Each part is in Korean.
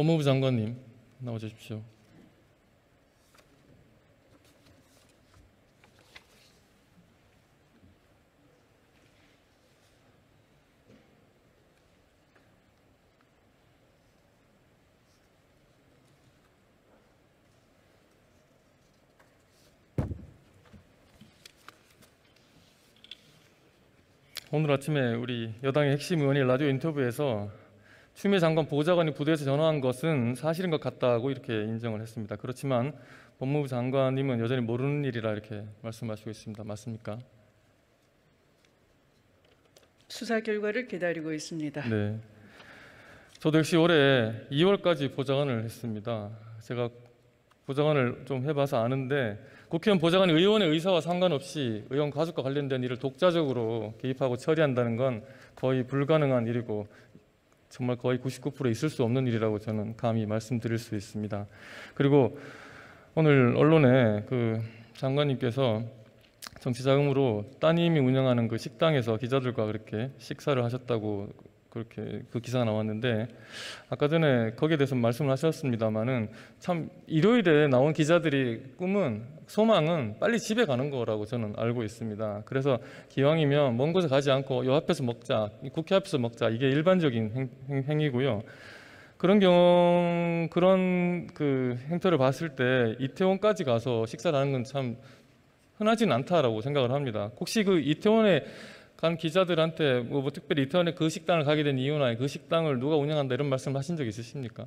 법무부 장관님 나와 주십시오. 오늘 아침에 우리 여당의 핵심 의원이 라디오 인터뷰에서 추미애 장관 보좌관이 부대에서 전화한 것은 사실인 것 같다고 이렇게 인정을 했습니다. 그렇지만 법무부 장관님은 여전히 모르는 일이라 이렇게 말씀하시고 있습니다. 맞습니까? 수사 결과를 기다리고 있습니다. 네. 저도 역시 올해 2월까지 보좌관을 했습니다. 제가 보좌관을 좀 해봐서 아는데 국회의원 보좌관이 의원의 의사와 상관없이 의원 가족과 관련된 일을 독자적으로 개입하고 처리한다는 건 거의 불가능한 일이고 정말 거의 99% 있을 수 없는 일이라고 저는 감히 말씀드릴 수 있습니다. 그리고 오늘 언론에 그 장관님께서 정치 자금으로 따님이 운영하는 그 식당에서 기자들과 그렇게 식사를 하셨다고 그렇게 그 기사가 나왔는데 아까 전에 거기에 대해서 말씀을 하셨습니다만은 참 일요일에 나온 기자들이 꿈은 소망은 빨리 집에 가는 거라고 저는 알고 있습니다. 그래서 기왕이면 먼 곳에 가지 않고 요 앞에서 먹자, 이 국회 앞에서 먹자 이게 일반적인 행, 행, 행위고요. 그런 경우 그런 그 행태를 봤을 때 이태원까지 가서 식사를 하는 건 참 흔하진 않다라고 생각을 합니다. 혹시 그 이태원에 간 기자들한테 뭐, 뭐 특별히 이태원에 그 식당을 가게 된 이유나 그 식당을 누가 운영한다 이런 말씀 하신 적 있으십니까?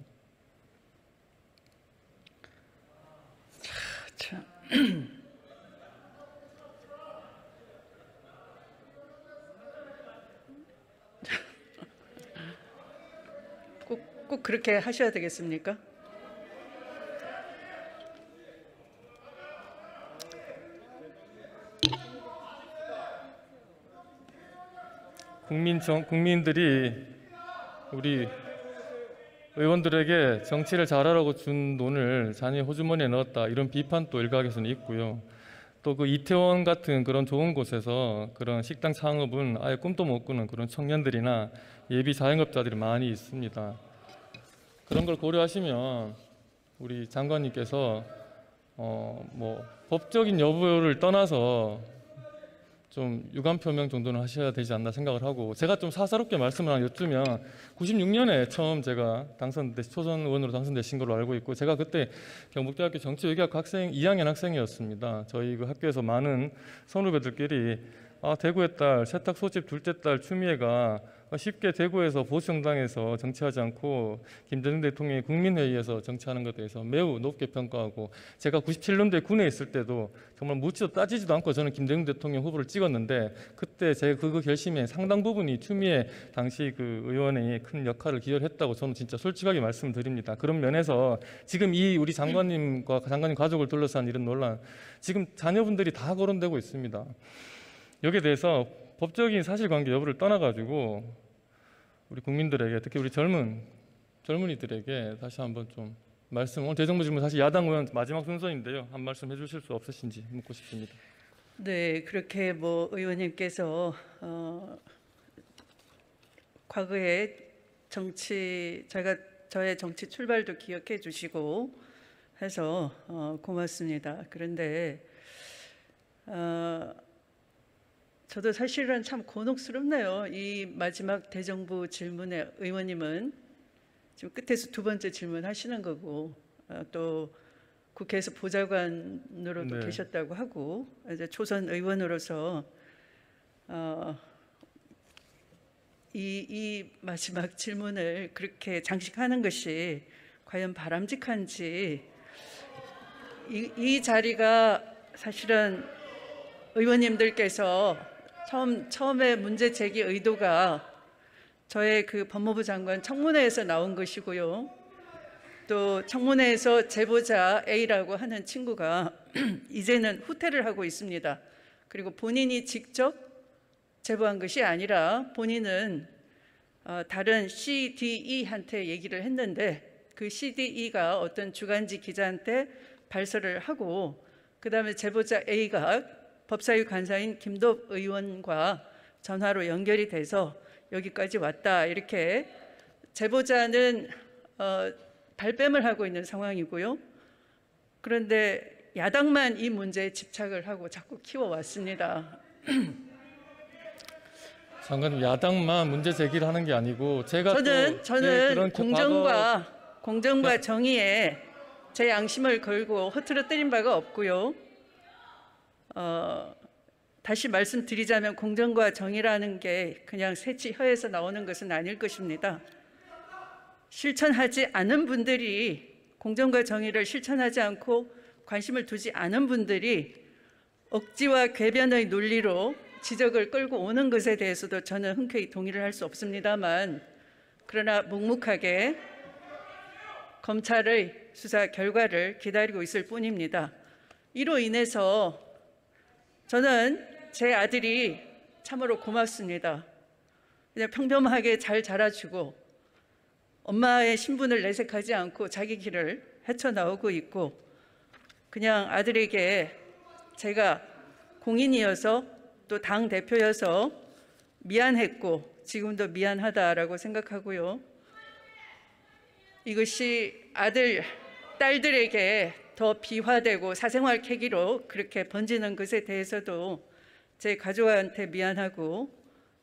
참. 꼭, 꼭 그렇게 하셔야 되겠습니까? 국민 정, 국민들이 우리 의원들에게 정치를 잘하라고 준 돈을 자녀 호주머니에 넣었다 이런 비판도 일각에서는 있고요. 또 그 이태원 같은 그런 좋은 곳에서 그런 식당 창업은 아예 꿈도 못 꾸는 그런 청년들이나 예비 자영업자들이 많이 있습니다. 그런 걸 고려하시면 우리 장관님께서 어 뭐 법적인 여부를 떠나서 좀 유감 표명 정도는 하셔야 되지 않나 생각을 하고 제가 좀 사사롭게 말씀을 하나 여쭈면 96년에 처음 제가 당선돼 초선 의원으로 당선되신 걸로 알고 있고 제가 그때 경북대학교 정치외교학 학생 2학년 학생이었습니다. 저희 그 학교에서 많은 선후배들끼리 아 대구의 딸 세탁 소집 둘째 딸 추미애가 쉽게 대구에서 보수정당에서 정치하지 않고 김대중 대통령이 국민회의에서 정치하는 것에 대해서 매우 높게 평가하고 제가 97년도에 군에 있을 때도 정말 묻지도 따지지도 않고 저는 김대중 대통령 후보를 찍었는데 그때 제그 결심의 상당 부분이 추미애 당시 그 의원의 큰 역할을 기여했다고 저는 진짜 솔직하게 말씀드립니다. 그런 면에서 지금 이 우리 장관님과 장관님 가족을 둘러싼 이런 논란 지금 자녀분들이 다 거론되고 있습니다. 여기에 대해서 법적인 사실관계 여부를 떠나가지고 우리 국민들에게 특히 우리 젊은 젊은이들에게 다시 한번 좀 말씀 오늘 대정부 질문 사실 야당 의원 마지막 순서인데요 한 말씀 해주실 수 없으신지 묻고 싶습니다. 네, 그렇게 뭐 의원님께서 어, 과거에 정치 제가 저의 정치 출발도 기억해 주시고 해서 어, 고맙습니다. 그런데 어, 저도 사실은 참 곤혹스럽네요. 이 마지막 대정부 질문에 의원님은 지금 끝에서 두 번째 질문 하시는 거고 어, 또 국회에서 보좌관으로도 네. 계셨다고 하고 이제 초선 의원으로서 어, 이, 이 마지막 질문을 그렇게 장식하는 것이 과연 바람직한지 이, 이 자리가 사실은 의원님들께서 처음 처음에 문제 제기 의도가 저의 그 법무부 장관 청문회에서 나온 것이고요. 또 청문회에서 제보자 A라고 하는 친구가 이제는 후퇴를 하고 있습니다. 그리고 본인이 직접 제보한 것이 아니라 본인은 어, 다른 CDE한테 얘기를 했는데 그 CDE가 어떤 주간지 기자한테 발설을 하고 그 다음에 제보자 A가 법사위 관사인 김도읍 의원과 전화로 연결이 돼서 여기까지 왔다 이렇게 제보자는 어, 발뺌을 하고 있는 상황이고요. 그런데 야당만 이 문제에 집착을 하고 자꾸 키워왔습니다. 장관님 야당만 문제 제기를 하는 게 아니고 제가 저는 또, 저는 예, 그런 공정과 공정과 정의에 제 양심을 걸고 흐트러뜨린 바가 없고요. 어, 다시 말씀드리자면 공정과 정의라는 게 그냥 새치 혀에서 나오는 것은 아닐 것입니다. 실천하지 않은 분들이 공정과 정의를 실천하지 않고 관심을 두지 않은 분들이 억지와 궤변의 논리로 지적을 끌고 오는 것에 대해서도 저는 흔쾌히 동의를 할 수 없습니다만 그러나 묵묵하게 검찰의 수사 결과를 기다리고 있을 뿐입니다. 이로 인해서 저는 제 아들이 참으로 고맙습니다. 그냥 평범하게 잘 자라주고 엄마의 신분을 내색하지 않고 자기 길을 헤쳐나오고 있고 그냥 아들에게 제가 공인이어서 또 당 대표여서 미안했고 지금도 미안하다라고 생각하고요. 이것이 아들, 딸들에게 더 비화되고 사생활 계기로 그렇게 번지는 것에 대해서도 제 가족한테 미안하고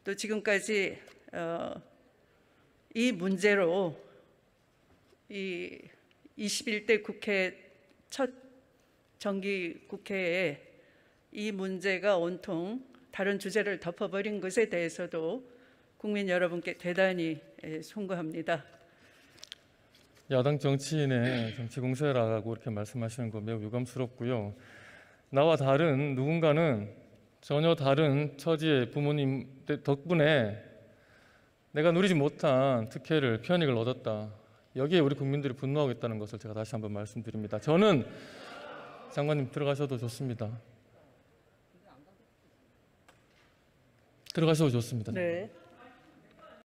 또 지금까지 어, 이 문제로 이 21대 국회 첫 정기 국회에 이 문제가 온통 다른 주제를 덮어버린 것에 대해서도 국민 여러분께 대단히 예, 송구합니다. 야당 정치인의 정치 공세라고 이렇게 말씀하시는 거 매우 유감스럽고요. 나와 다른 누군가는 전혀 다른 처지의 부모님 덕분에 내가 누리지 못한 특혜를 편익을 얻었다. 여기에 우리 국민들이 분노하고 있다는 것을 제가 다시 한번 말씀드립니다. 저는 장관님 들어가셔도 좋습니다. 들어가셔도 좋습니다. 네.